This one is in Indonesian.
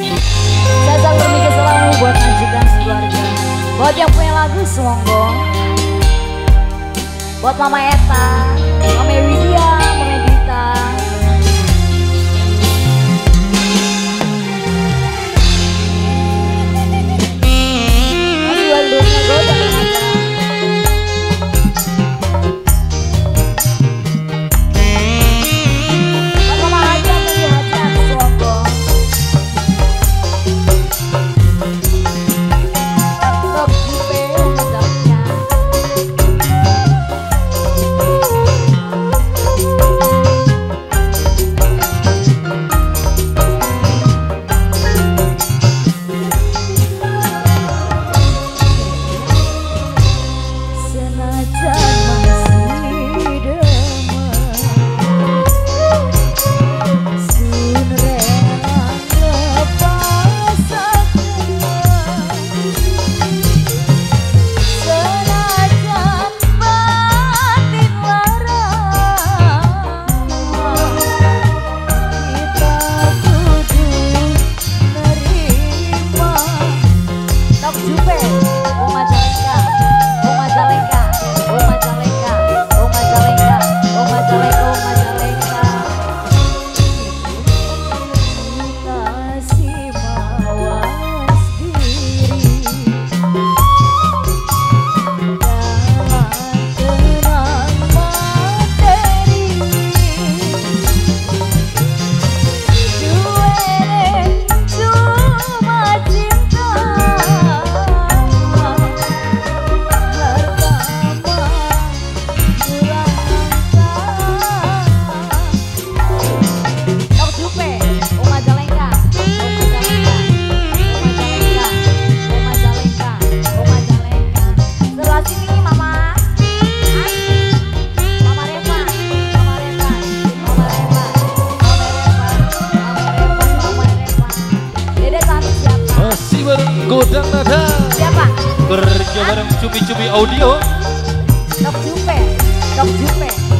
Saya berpikir selalu buat majikan keluarga Buat yang punya lagu semonggo Buat Mama Eta, Mama Rita bareng Godang Nada Siapa? Kerja bareng Cumi-cumi Audio. Dok Jupe Dok Jupe.